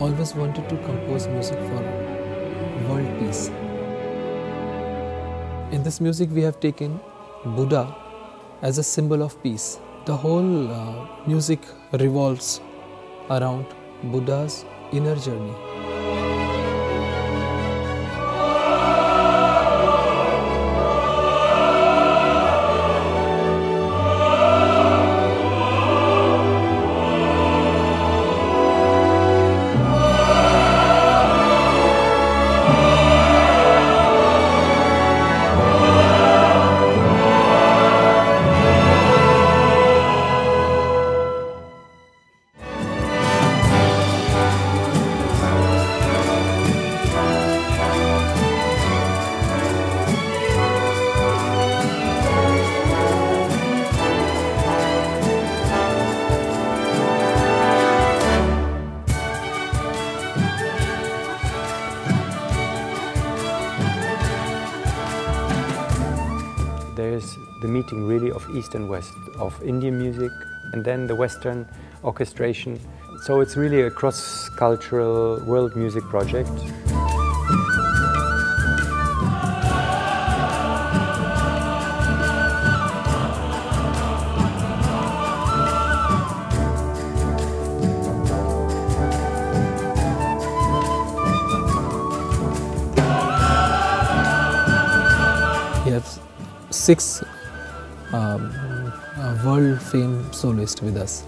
always wanted to compose music for world peace. In this music, we have taken Buddha as a symbol of peace. The whole uh, music revolves around Buddha's inner journey. There's the meeting really of East and West, of Indian music and then the Western orchestration. So it's really a cross-cultural world music project. Six um, uh, world famed soloists with us.